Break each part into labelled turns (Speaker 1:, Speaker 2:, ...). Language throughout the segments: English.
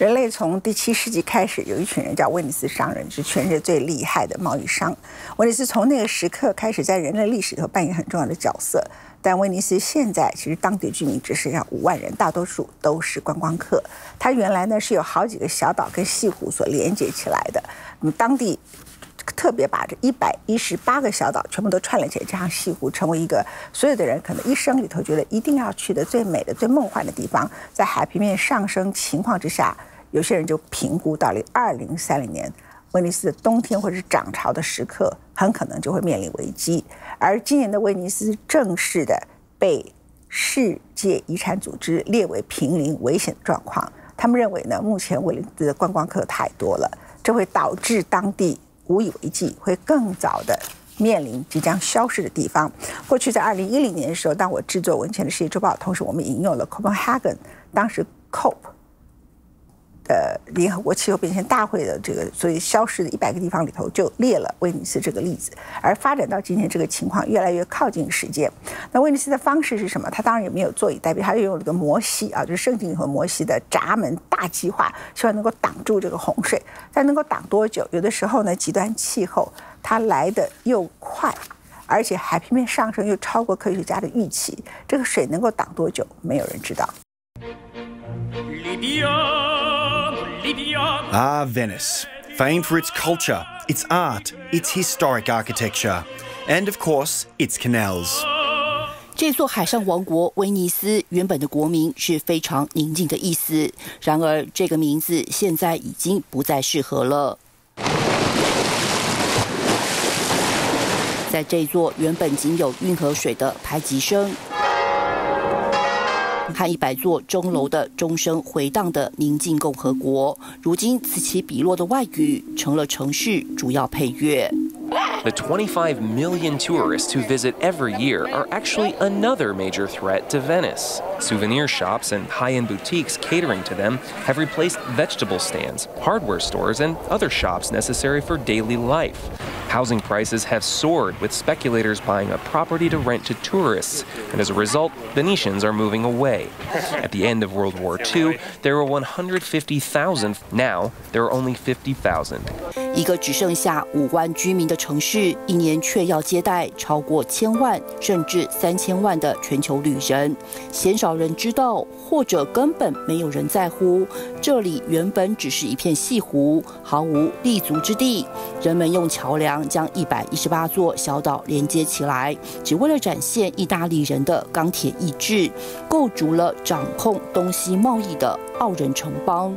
Speaker 1: 人类从第七世纪开始，有一群人叫威尼斯商人，是全世界最厉害的贸易商。威尼斯从那个时刻开始，在人类历史里头扮演很重要的角色。但威尼斯现在其实当地居民只剩下五万人，大多数都是观光客。它原来呢是有好几个小岛跟西湖所连接起来的。那么当地特别把这一百一十八个小岛全部都串了起来，加上西湖，成为一个所有的人可能一生里头觉得一定要去的最美的、最梦幻的地方。在海平面上升情况之下。有些人就评估到了二零三零年，威尼斯的冬天或者是涨潮的时刻，很可能就会面临危机。而今年的威尼斯正式的被世界遗产组织列为濒临危险的状况。他们认为呢，目前威尼斯的观光客太多了，这会导致当地无以为继，会更早的面临即将消失的地方。过去在二零一零年的时候，当我制作文前的世界周报，同时我们引用了 Copenhagen，当时 COP。呃，联合国气候变迁大会的这个所以消失的一百个地方里头，就列了威尼斯这个例子。而发展到今天，这个情况越来越靠近实践。那威尼斯的方式是什么？它当然也没有坐以待毙，它用了个摩西啊，就是圣经里头摩西的闸门大计划，希望能够挡住这个洪水。但能够挡多久？有的时候呢，极端气候它来的又快，而且海平面上升又超过科学家的预期。这个水能够挡多久？没有人知道。
Speaker 2: Ah, Venice. Famed for its culture, its art, its historic architecture, and of course, its canals.
Speaker 3: 这座海上王国威尼斯原本的国名是非常宁静的意思，然而这个名字现在已经不再适合了。在这座原本仅有运河水的排吉声。 和一百座钟楼的钟声回荡的宁静共和国，如今此起彼落的外语成了城市主要配乐。
Speaker 4: The 25 million tourists who visit every year are actually another major threat to Venice. Souvenir shops and high end boutiques catering to them have replaced vegetable stands, hardware stores, and other shops necessary for daily life. Housing prices have soared, with speculators buying a property to rent to tourists, and as a result, Venetians are moving away. At the end of World War II, there were 150,000. Now, there are only 50,000.
Speaker 3: 一个只剩下五万居民的城市，一年却要接待超过千万甚至三千万的全球旅人。鲜少人知道，或者根本没有人在乎，这里原本只是一片西湖，毫无立足之地。人们用桥梁 将一百一十八座小岛连接起来，只为了展现意大利人的钢铁意志，构筑了掌控东西贸易的傲人城邦。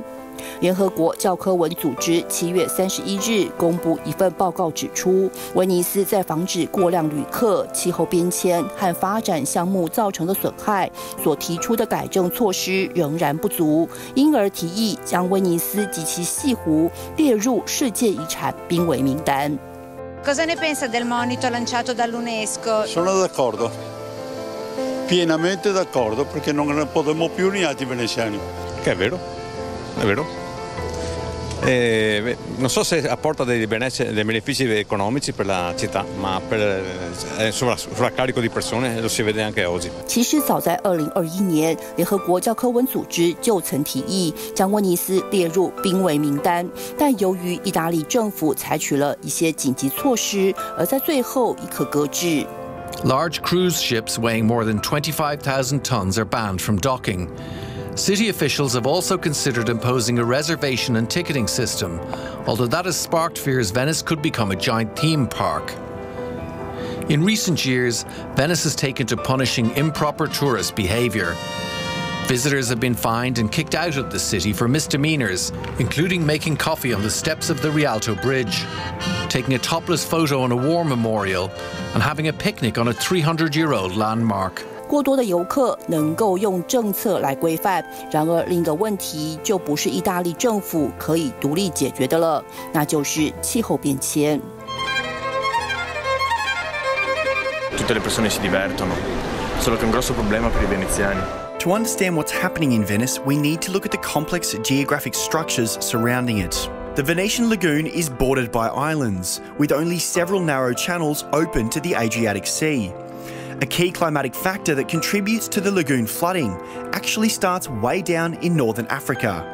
Speaker 3: 联合国教科文组织七月三十一日公布一份报告，指出威尼斯在防止过量旅客、气候变迁和发展项目造成的损害所提出的改正措施仍然不足，因而提议将威尼斯及其西湖列入世界遗产濒危名单。
Speaker 5: Cosa ne pensa del monito lanciato dall'UNESCO?
Speaker 6: Sono d'accordo, pienamente d'accordo, perché non ne potremo più neanche i veneziani. Che è vero? è vero? Eh, non so se apporta dei, dei benefici economici per la città, ma per, eh, sulla, sulla carico di persone lo si vede anche oggi.
Speaker 3: 其实早在2021年，联合国教科文组织就曾提议将威尼斯列入濒危名单，但由于意大利政府采取了一些紧急措施，而在最后一刻搁置。
Speaker 7: Large cruise ships weighing more than 25,000 tons are banned from docking. City officials have also considered imposing a reservation and ticketing system, although that has sparked fears Venice could become a giant theme park. In recent years, Venice has taken to punishing improper tourist behaviour. Visitors have been fined and kicked out of the city for misdemeanours, including making coffee on the steps of the Rialto Bridge, taking a topless photo on a war memorial, and having a picnic on a 300 year old landmark.
Speaker 3: 过多的游客能够用政策来规范，然而另一个问题就不是意大利政府可以独立解决的了，那就是气候变迁。
Speaker 8: Tutte le persone si divertono, solo che un grosso problema per i veneziani.
Speaker 2: To understand what's happening in Venice, we need to look at the complex geographic structures surrounding it. The Venetian lagoon is bordered by islands, with only several narrow channels open to the Adriatic Sea. A key climatic factor that contributes to the lagoon flooding actually starts way down in northern Africa.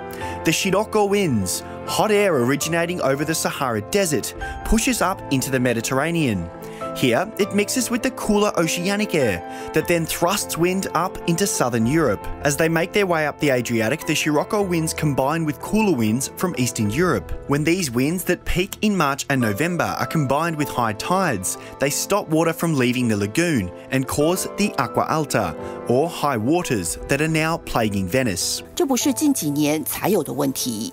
Speaker 2: The Scirocco winds, hot air originating over the Sahara Desert, pushes up into the Mediterranean. Here, it mixes with the cooler oceanic air that then thrusts wind up into southern Europe. As they make their way up the Adriatic, the Scirocco winds combine with cooler winds from eastern Europe. When these winds that peak in March and November are combined with high tides, they stop water from leaving the lagoon and cause the acqua alta, or high waters, that are now plaguing Venice.
Speaker 3: 这不是近几年才有的问题。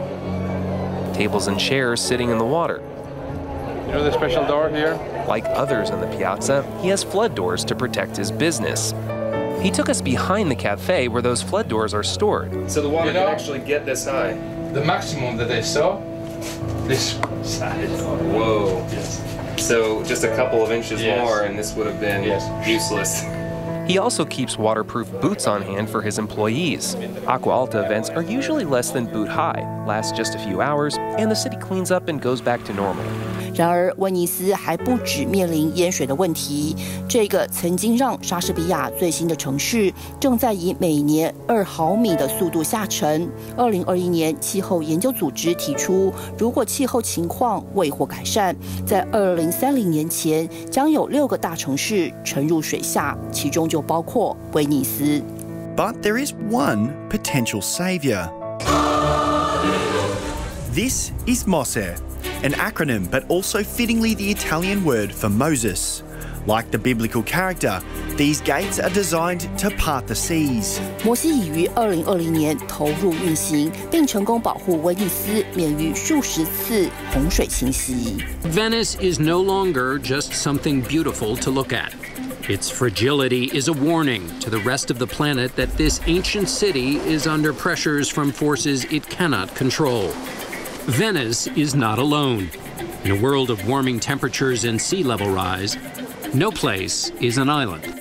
Speaker 4: Tables and chairs sitting in the water.
Speaker 8: You know the special door here?
Speaker 4: Like others in the piazza, he has flood doors to protect his business. He took us behind the cafe where those flood doors are stored. So the water
Speaker 9: You know-
Speaker 4: can actually get this high.
Speaker 9: The maximum that I saw, this size.
Speaker 4: Whoa.
Speaker 9: Yes.
Speaker 4: So just a couple of inches
Speaker 9: Yes.
Speaker 4: more and this would have been
Speaker 9: Yes.
Speaker 4: useless. He also keeps waterproof boots on hand for his employees. Aqua Alta events are usually less than boot high, last just a few hours, and the city cleans up and goes back to normal.
Speaker 3: 然而，威尼斯还不止面临淹水的问题。这个曾经让莎士比亚最新的城市，正在以每年二毫米的速度下沉。二零二一年，气候研究组织提出，如果气候情况未获改善，在二零三零年前，将有六个大城市沉入水下，其中就包括威尼斯。
Speaker 2: But there is one potential saviour. This is MOSE, an acronym but also fittingly the Italian word for Moses. Like the biblical character, these gates are designed to part the seas.
Speaker 10: Venice is no longer just something beautiful to look at. Its fragility is a warning to the rest of the planet that this ancient city is under pressures from forces it cannot control. Venice is not alone. In a world of warming temperatures and sea level rise, no place is an island.